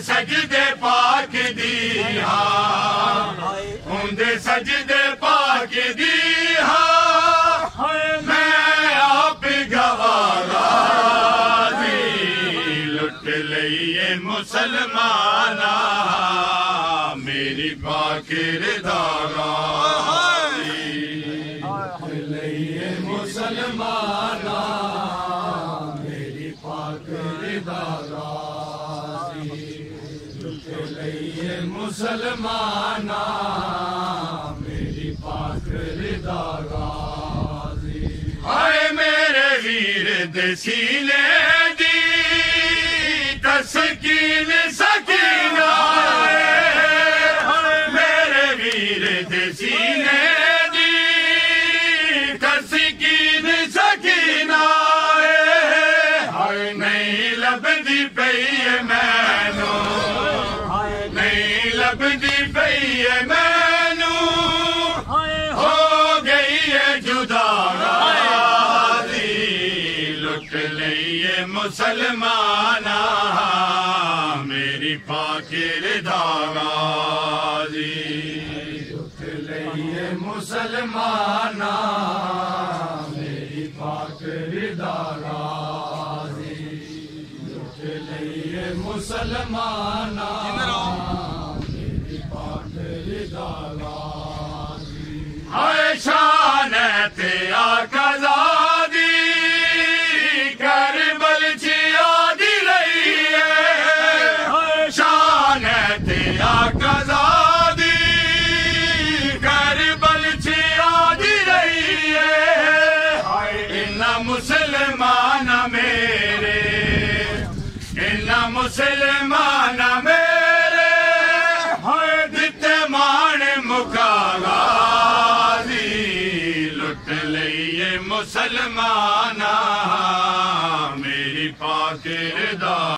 Second دیا اندے سجدے پاک دیا میں آپ گوارا دی، لٹ لئیے مسلمانا۔ میری پاک ردارا لئیے مسلمانا۔ میری پاک ردارا لئیے مسلمانا میری پاک ردارا ہائے میرے ویر دسیلے غازی لٹ لئیے مسلمانا میری پاک ردا غازی جی۔ لٹ لئیے مسلمانا میری پاک ردا غازی جی۔ لٹ لئیے مسلمانا مسلمان میرے۔ مسلمان میرے۔ ہائے دتے مان مکاغازی لٹ لئیے مسلمانا میری پاک ردا